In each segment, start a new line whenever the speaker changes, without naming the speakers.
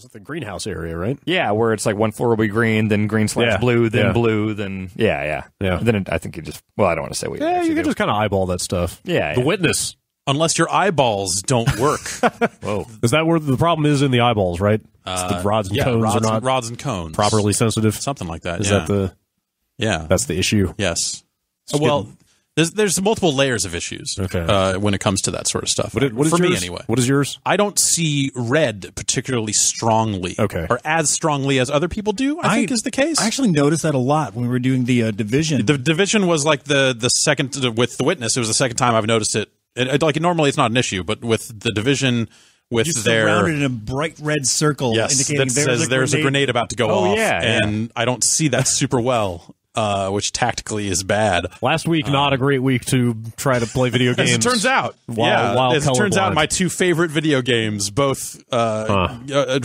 is it the greenhouse area, right?
Yeah, where it's like one floor will be green, then green slash
Yeah,
blue, then
yeah.
blue, then yeah, yeah,
Yeah.
Then it, I think you just well, I don't want to say what you
Yeah,
actually
you can
do.
just kind of eyeball that stuff.
Yeah,
The
yeah.
witness.
Unless your eyeballs don't work.
Whoa.
Is that where the problem is in the eyeballs, right? It's the rods and
Uh, yeah,
cones
rods,
are not
and, rods and cones.
properly sensitive.
Something like that.
Is
yeah.
that the
yeah.
that's the issue?
yes. well, there's there's multiple layers of issues
Okay.
uh, when it comes to that sort of stuff.
What, what is
For me, anyway.
What is yours?
I don't see red particularly strongly.
Okay.
Or as strongly as other people do, I,
I-
think is the case.
I actually noticed that a lot when we were doing the uh, division.
the division was like the the second with the witness. It was the second time I've noticed it. it, it- like normally it's not an issue, but with the division with
you
their
surrounded in a bright red circle,
yes,
indicating
that
there's
says
a
there's a grenade about to go
Oh,
off,
yeah, yeah.
and I don't see that super well, uh, which tactically is bad.
Last week, not a great week to try to play video games.
It turns out,
while-
yeah.
while
as it turns out, my two favorite video games both uh,
Huh.
uh,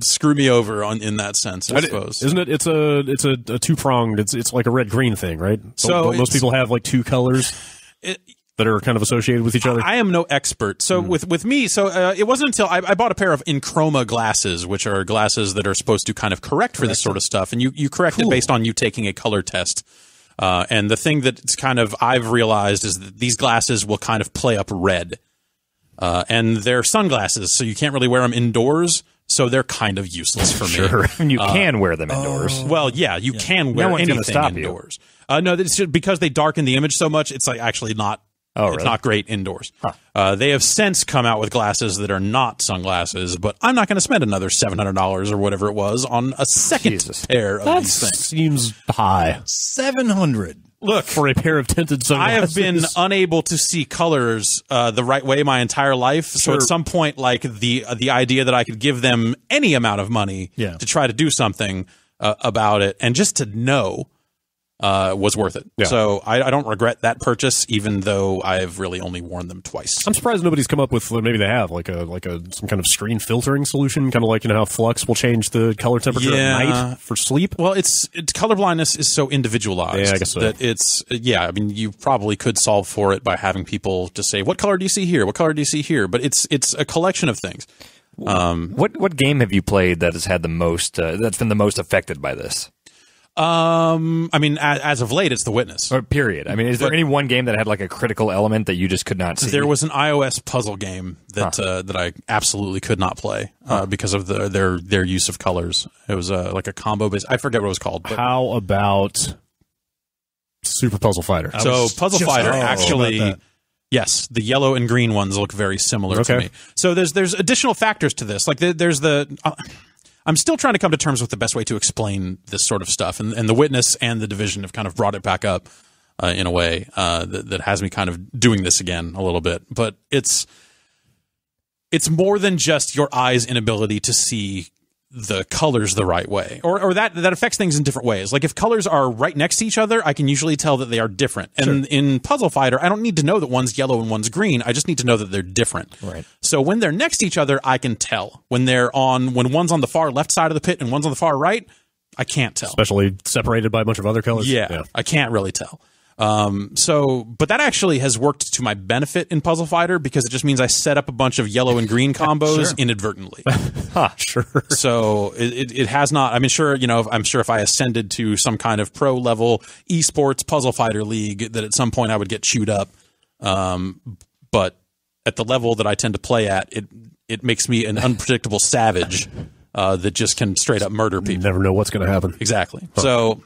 screw me over on in that sense. I, suppose.
Isn't it? It's a it's a, a two pronged. It's it's like a red green thing, right? Don't-
So
don't most people have like two colors
It-
that are kind of associated with each other.
I am no expert. So
Hmm.
with with me, so uh, it wasn't until I, I bought a pair of EnChroma glasses, which are glasses that are supposed to kind of correct for this sort of stuff, and you you correct it based on you taking a color test. Uh, and the thing that's kind of I've realized is that these glasses will kind of play up red, uh, and they're sunglasses, so you can't really wear them indoors. So they're kind of useless for me.
And you can wear them indoors.
Well, yeah, you can wear
gonna
anything
you.
indoors. Uh, no, it's just because they darken the image so much. It's like actually not.
Oh,
it's not great indoors. Uh, they have since come out with glasses that are not sunglasses, but I'm not going to spend another seven hundred dollars or whatever it was on a second
Jesus.
pair of
that
these things.
seems high
seven hundred.
Look,
for a pair of tinted sunglasses.
I have been unable to see colors uh, the right way my entire life. So at some point, like the uh, the idea that I could give them any amount of money
Yeah.
to try to do something uh, about it, and just to know uh, was worth it.
Yeah.
So I, I don't regret that purchase, even though I've really only worn them twice.
I'm surprised nobody's come up with maybe they have like a like a some kind of screen filtering solution, kind of like you know how Flux will change the color temperature
Yeah.
at night for sleep.
Well, it's, it's colorblindness is so individualized
Yeah, so.
that it's yeah. I mean, you probably could solve for it by having people just say, "What color do you see here? What color do you see here?" But it's it's a collection of things.
What what game have you played that has had the most uh, that's been the most affected by this?
Um, I mean, as, as of late, it's The Witness.
Or period. I mean, is there
But-
any one game that had like a critical element that you just could not see?
There was an iOS puzzle game that uh, that I absolutely could not play uh, because of the, their their use of colors. It was uh, like a combo based. I forget what it was called. But,
How about Super Puzzle Fighter?
so Puzzle
just
Fighter
thinking about
actually. Yes, the yellow and green ones look very similar to
Okay.
me. So there's there's additional factors to this. Like there, there's the. Uh, I'm still trying to come to terms with the best way to explain this sort of stuff, and, and the witness and the division have kind of brought it back up uh, in a way uh, that, that has me kind of doing this again a little bit. But it's it's more than just your eye's inability to see the colors the right way. Or, or that that affects things in different ways. Like if colors are right next to each other i can usually tell that they are different. And in puzzle fighter i don't need to know that one's yellow and one's green. I just need to know that they're different.
Right.
so when they're next to each other i can tell. When they're on when one's on the far left side of the pit and one's on the far right i can't tell.
Especially separated by a bunch of other colors.
yeah, I can't really tell. Um, so, but that actually has worked to my benefit in Puzzle Fighter because it just means I set up a bunch of yellow and green combos inadvertently.
sure.
so it, it, has not. I mean, sure, you know, I'm sure if I ascended to some kind of pro level esports Puzzle Fighter league, that at some point I would get chewed up. Um, but at the level that I tend to play at, it it makes me an unpredictable savage uh, that just can straight up murder people.
You
people.
never know what's going to happen.
Exactly. So,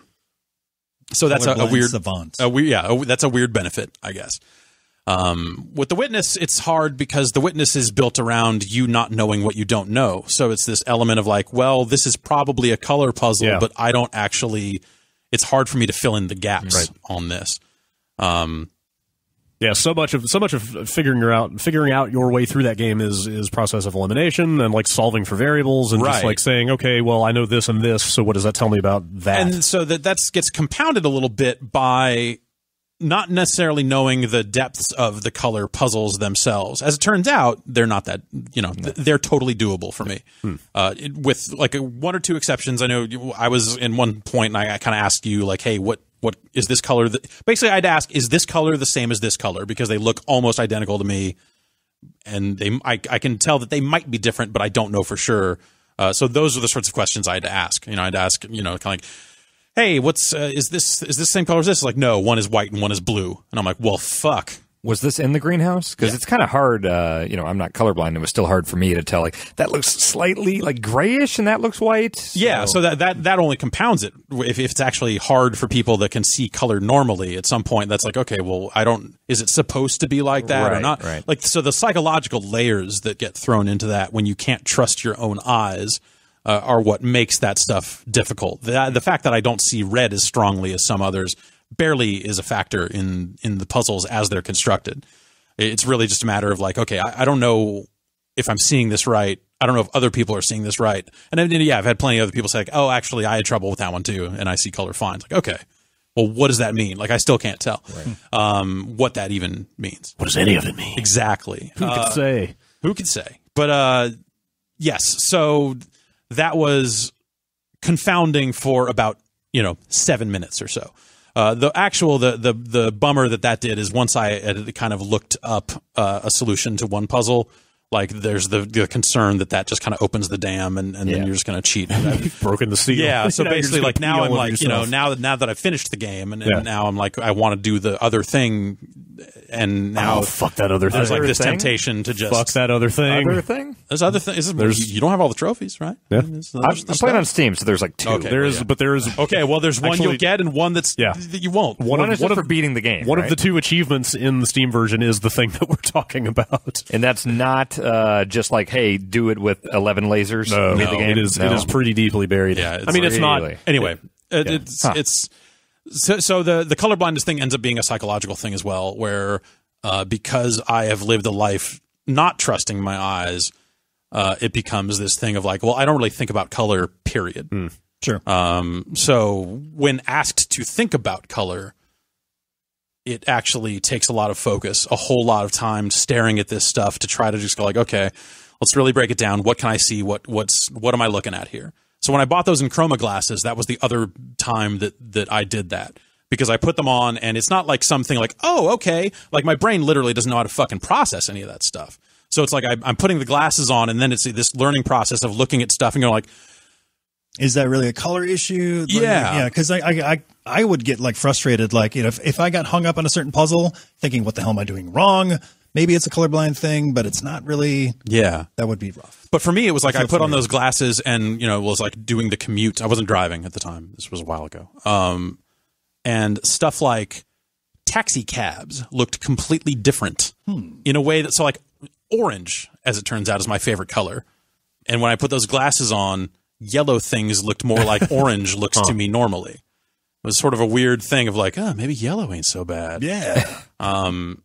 so that's a, a weird
savant.
a weird, yeah, a, that's a weird benefit, I guess. Um, with the witness, it's hard because the witness is built around you not knowing what you don't know. So it's this element of like, well, this is probably a color puzzle,
Yeah.
but I don't actually. It's hard for me to fill in the gaps
Right.
on this. Um,
Yeah, so much of so much of figuring out figuring out your way through that game is is process of elimination and like solving for variables and just like saying, okay, well, I know this and this, so what does that tell me about that?
and so that that gets compounded a little bit by not necessarily knowing the depths of the color puzzles themselves. As it turns out, they're not that you know th- they're totally doable for me. Uh, it, with like a, one or two exceptions, I know I was in one point and I, I kind of asked you like, hey, what what is this color? Basically, I'd ask, is this color the same as this color because they look almost identical to me and they I, I can tell that they might be different, but I don't know for sure. Uh, so those are the sorts of questions I had to ask. You know, I'd ask, you know, kind of like, "Hey, what's uh, is this? Is this the same color as this?" Like, no, one is white and one is blue, and I'm like, "Well, fuck."
Was this in the greenhouse? Because it's kind of hard. Uh, you know, I'm not colorblind. It was still hard for me to tell. Like that looks slightly like grayish, and that looks white.
Yeah, so that, that that only compounds it. If, if it's actually hard for people that can see color normally, at some point, that's like, okay, well, I don't. Is it supposed to be like that or
Right,
not?
right.
Like, so the psychological layers that get thrown into that when you can't trust your own eyes uh, are what makes that stuff difficult. The the fact that I don't see red as strongly as some others barely is a factor in in the puzzles as they're constructed. It's really just a matter of like, okay, I, I don't know if I'm seeing this right. I don't know if other people are seeing this right. And then, yeah, I've had plenty of other people say, like, oh, actually, I had trouble with that one too, and I see color fine. It's like, okay, well, what does that mean? Like, I still can't tell um, what that even means.
What does any of it mean?
Exactly.
Who
Uh,
could say?
who could say? But uh, yes, so that was confounding for about you know seven minutes or so. Uh, the actual the the the bummer that that did is once I had kind of looked up uh, a solution to one puzzle. Like there's the, the concern that that just kind of opens the dam and, and then you're just going to cheat.
Broken the seal.
Yeah, so
Now
basically, like now I'm like, you know, now that now that I've finished the game, and, and
Yeah.
now I'm like, I want to do the other thing, and now
oh fuck that other thing.
there's like this
thing?
temptation to just
fuck that other thing.
Other thing.
There's other things.
There's-
you don't have all the trophies, right?
Yeah.
There's-
I'm,
there's
I'm
the
playing on. Steam, so there's like two.
Okay.
There is,
yeah.
but there is
Okay, well, there's one
Actually-
you'll get and one that's
Yeah.
that you won't.
one
One
of
is
one of
for beating the game.
one
right?
of the two achievements in the Steam version is the thing that we're talking about.
and that's not uh, just like, hey, do it with 11 lasers.
No,
beat the game.
it is
No.
it is pretty deeply buried.
Yeah, it's
I mean, it's not.
Anyway, it,
Yeah.
it's it's so, so the the colorblindness thing ends up being a psychological thing as well, where uh, because I have lived a life not trusting my eyes, uh, it becomes this thing of like, well, I don't really think about color. Period.
Sure.
Um, so when asked to think about color, it actually takes a lot of focus, a whole lot of time staring at this stuff to try to just go like, okay, let's really break it down. What can I see? What what's what am I looking at here? So when I bought those EnChroma glasses, that was the other time that that I did that. Because I put them on and it's not like something like, oh, okay. Like my brain literally doesn't know how to fucking process any of that stuff. So it's like I, I'm putting the glasses on and then it's this learning process of looking at stuff and going like,
Is that really a color issue?
Yeah.
yeah. Because I, I, I, I would get like frustrated. Like, you know, if, if I got hung up on a certain puzzle, thinking, "What the hell am I doing wrong?" Maybe it's a colorblind thing, but it's not really.
yeah,
That would be rough.
But for me, it was like I
feel
put on those glasses and, you know, was like doing the commute. I wasn't driving at the time. This was a while ago. Um, and stuff like taxi cabs looked completely different hmm. in a way that, so like orange, as it turns out, is my favorite color. And when I put those glasses on, yellow things looked more like orange looks to me normally. It was sort of a weird thing of like, oh, maybe yellow ain't so bad.
Yeah.
Um,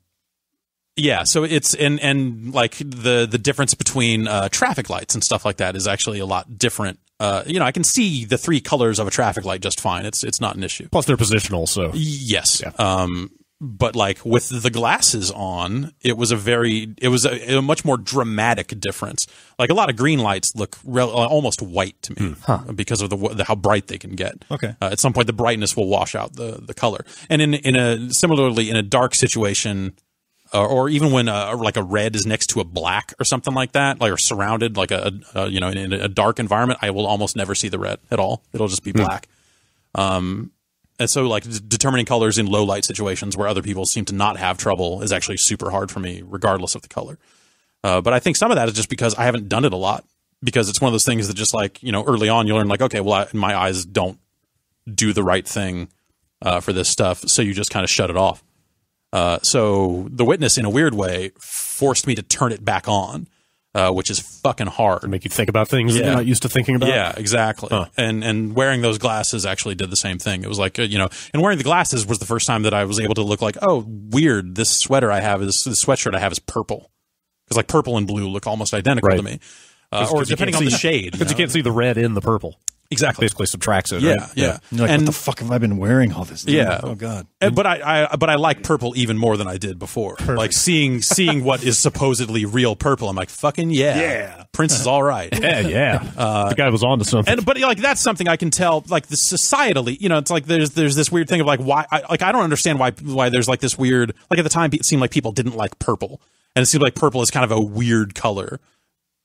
Yeah, so it's and and like the the difference between uh, traffic lights and stuff like that is actually a lot different. Uh, you know, I can see the three colors of a traffic light just fine. It's it's not an issue.
Plus, they're positional, so
Yes. Um, but like with the glasses on, it was a very it was a, a much more dramatic difference. Like a lot of green lights look rel- uh, almost white to me because of the, the how bright they can get.
Okay.
Uh, at some point, the brightness will wash out the the color. And in in a similarly in a dark situation, or, or even when uh like a red is next to a black or something like that, like or surrounded like a, a you know in, in a dark environment, I will almost never see the red at all. It'll just be black. Um, and so like d- determining colors in low light situations where other people seem to not have trouble is actually super hard for me, regardless of the color. Uh, but I think some of that is just because I haven't done it a lot. Because it's one of those things that just like you know early on you learn like okay, well I, my eyes don't do the right thing uh, for this stuff, so you just kind of shut it off. Uh, so the witness, in a weird way, forced me to turn it back on, uh, which is fucking hard.
make you think about things that
Yeah.
you're not used to thinking about.
Yeah, exactly. And and wearing those glasses actually did the same thing. It was like uh, you know, and wearing the glasses was the first time that I was able to look like, oh, weird. This sweater I have is this sweatshirt I have is purple because like purple and blue look almost identical
Right.
to me. Uh, or
you
depending on the shade,
because you
know?
can't see the red in the purple.
Exactly.
Basically, subtracts it.
Yeah,
right?
yeah,
You're like,
and
what the fuck have I been wearing all this? time?
Yeah.
Oh God.
And- but I, I but I like purple even more than I did before. Like seeing seeing what is supposedly real purple, I'm like fucking yeah,
Yeah.
Prince is all right.
yeah, yeah. Uh, the guy was on to something.
And but like that's something I can tell like the societally, you know, it's like there's there's this weird thing of like why I, like I don't understand why why there's like this weird like at the time it seemed like people didn't like purple, and it seemed like purple is kind of a weird color.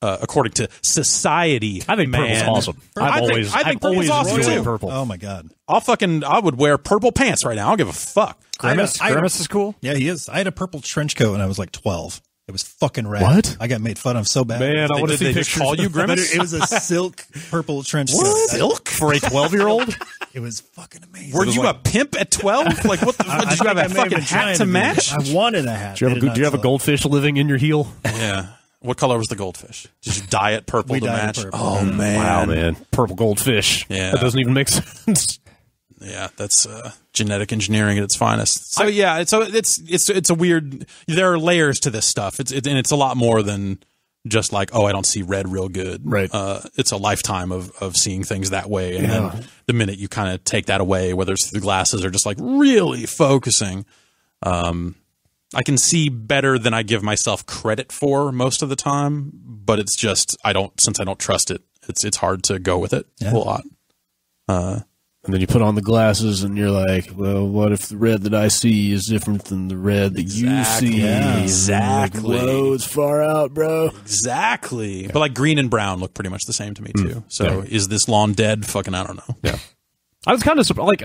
Uh, according to society.
I think
man.
purple's awesome. I've
I think-
always,
I think
I've
purple's
always
awesome, too.
purple.
Oh my god.
I'll fucking I would wear purple pants right now. I don't give a fuck.
Grimace,
I- I-
Grimace is cool.
Yeah, he is. I had a purple trench coat when I was like 12. It was fucking rad.
What?
I got made fun of so bad.
Man, I
They-
want to see pictures.
call you
But
Grimace?
it, it was a silk purple trench coat.
Silk?
for a twelve-year-old.
It was fucking amazing.
Were you
like-
a pimp at twelve? Like what? The,
I-
what
I
did you have
think I
a fucking hat to
be.
match?
I wanted a hat.
Do you have, a, do you have a goldfish living in your heel?
Yeah. What color was the goldfish? Did you dye it purple
We
to match?
purple.
Oh man.
Wow, man, purple goldfish.
Yeah.
that doesn't even make sense.
Yeah, that's uh, genetic engineering at its finest. So yeah, it's so it's it's it's a weird. There are layers to this stuff. It's it, and it's a lot more than just like oh I don't see red real good.
Right.
Uh, it's a lifetime of of seeing things that way, and then the minute you kind of take that away, whether it's through the glasses or just like really focusing, um, I can see better than I give myself credit for most of the time. But it's just I don't since I don't trust it. It's it's hard to go with it a lot.
And then you put on the glasses, and you're like, "Well, what if the red that I see is different than the red that
Exactly.
you see?"
Yeah.
Like,
Exactly.
Whoa, it's far out, bro.
Exactly. But like green and brown look pretty much the same to me
Mm.
too. So is this lawn dead? Fucking I don't know.
Yeah. I was kind of like,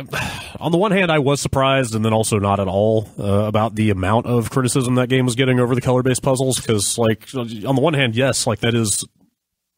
on the one hand, I was surprised, and then also not at all uh, about the amount of criticism that game was getting over the color-based puzzles. Because, like, on the one hand, yes, like that is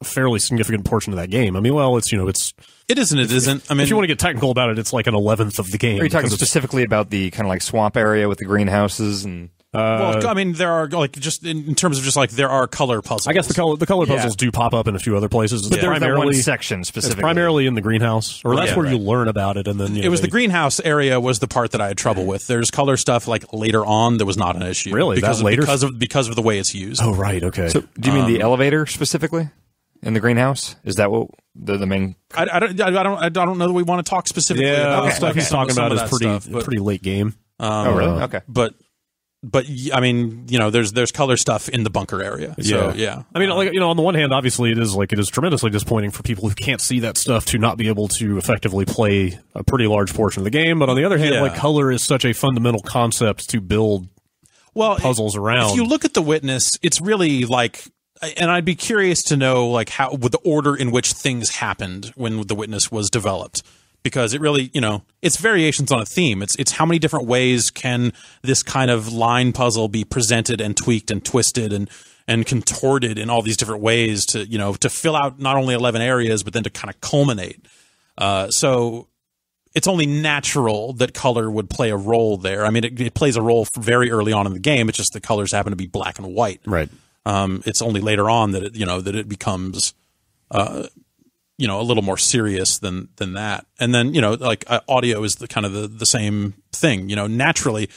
a fairly significant portion of that game. I mean, well, it's you know, it's
It isn't. It isn't. I mean,
if you want to get technical about it, it's like an eleventh of the game.
Are you talking specifically about the kind of like swamp area with the greenhouses and?
Well, I mean, there are like just in, in terms of just like there are color puzzles.
I guess the color the color
Yeah.
puzzles do pop up in a few other places. It's
There's that one
primarily
section
it's
specifically.
primarily in the greenhouse, or that's
Yeah,
where you learn about it, and then you
It
know,
was the greenhouse area was the part that I had trouble with. There's color stuff like later on that was not an issue.
Really?
Because of,
later?
because of because of the way it's used.
Oh right, okay.
So, do you mean
Um,
the elevator specifically in the greenhouse? Is that what the, the main?
I, I don't I don't I don't know that we want to talk specifically
yeah,
about
the stuff he's talking
some
about is pretty
stuff, but-
pretty late game.
oh, really? Okay.
but but I mean, you know, there's there's color stuff in the bunker area. So yeah,
I mean, like you know, on the one hand, obviously it is like it is tremendously disappointing for people who can't see that stuff to not be able to effectively play a pretty large portion of the game. But on the other hand,
Yeah.
like color is such a fundamental concept to build
well,
puzzles around.
If you look at the witness, it's really like, and I'd be curious to know like how with the order in which things happened when the witness was developed, because it really, you know, it's variations on a theme. It's it's how many different ways can this kind of line puzzle be presented and tweaked and twisted and and contorted in all these different ways to you know to fill out not only eleven areas but then to kind of culminate. Uh, so it's only natural that color would play a role there. I mean, it, it plays a role very early on in the game. It's just the colors happen to be black and white.
right.
Um, it's only later on that it, you know, that it becomes, uh, you know, a little more serious than than that. And then you know, like uh, audio is the kind of the the same thing. You know, naturally.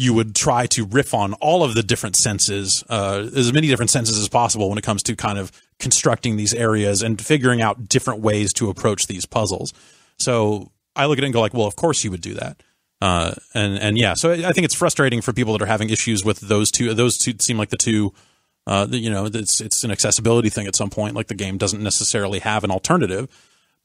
You would try to riff on all of the different senses, uh, as many different senses as possible when it comes to kind of constructing these areas and figuring out different ways to approach these puzzles. So I look at it and go like, well, of course you would do that. Uh, and and yeah, so I I think it's frustrating for people that are having issues with those two. Those two seem like the two. Uh, you know, it's it's an accessibility thing at some point. Like the game doesn't necessarily have an alternative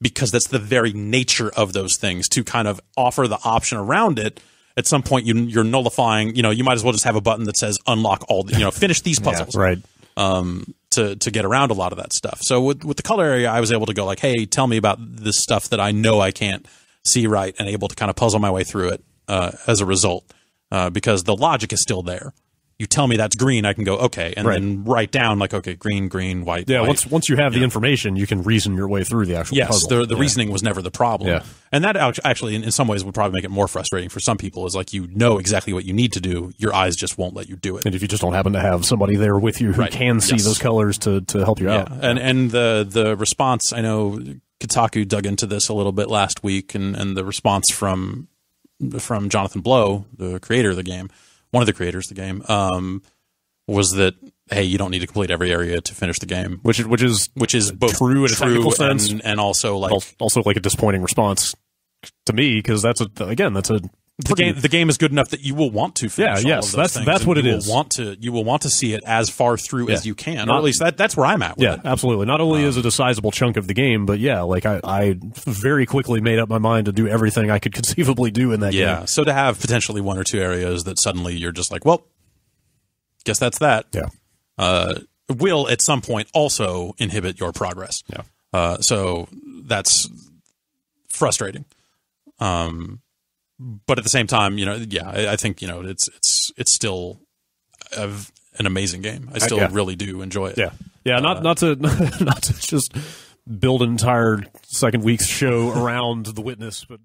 because that's the very nature of those things to kind of offer the option around it. At some point, you, you're nullifying. You know, you might as well just have a button that says unlock all. The, you know, finish these puzzles
Right.
um, to to get around a lot of that stuff. So with with the color area, I was able to go like, hey, tell me about this stuff that I know I can't see right, and able to kind of puzzle my way through it uh, as a result, uh, because the logic is still there. You tell me that's green, I can go okay, and
Right.
then write down like okay, green, green, white.
Yeah.
white.
Once once you have the information, you can reason your way through the actual
Yes,
puzzle.
the, the reasoning was never the problem.
Yeah.
And that actually, in, in some ways, would probably make it more frustrating for some people. Is like you know exactly what you need to do, your eyes just won't let you do it.
and if you just don't happen to have somebody there with you who
Right.
can see
Yes.
those colors to, to help you out.
Yeah, and and the the response I know Kotaku dug into this a little bit last week, and and the response from from Jonathan Blow, the creator of the game, one of the creators of the game, um, was that hey, you don't need to complete every area to finish the game,
Which is which is
which is both
True in a technical sense.
and, and also like
also like a disappointing response to me because that's a again that's a
the game the game is good enough that you will want to finish
Yeah, yes, that's-
things,
that's what
you
it
will. Want to you will want to see it as far through as you can, or at least that that's where I'm at. With
Yeah,
it.
absolutely. Not only is it a sizable chunk of the game, but yeah, like I, I very quickly made up my mind to do everything I could conceivably do in that
Yeah.
game.
So to have potentially one or two areas that suddenly you're just like, well, guess that's that.
Yeah.
Uh, will at some point also inhibit your progress.
Yeah.
Uh, so that's frustrating. Um, but at the same time, you know, yeah, I, I think you know it's it's it's still a, an amazing game. I still
yeah.
really do enjoy it.
Yeah, yeah. Not not to not to just build an entire second week's show around the witness, but